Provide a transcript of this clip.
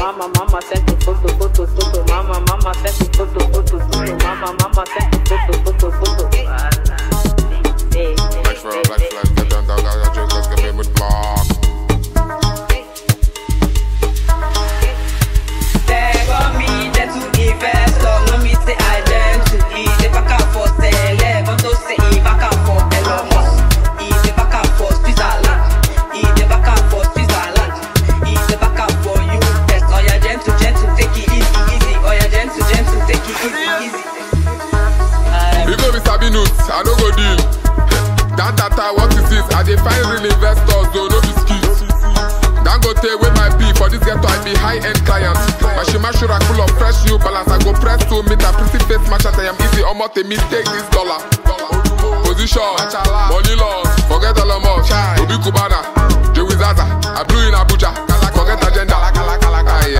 mama, mama sent photo, photo, photo, it easy easy If no be sabi notes, I no go deal. That data, what is this? I dey find real investors, though no be skills. Dangote with my P for this ghetto, I be high-end client. Mashima Shura full of fresh new balance. I go press to meet a pretty face match at I am easy. Almost a mistake this dollar. Position,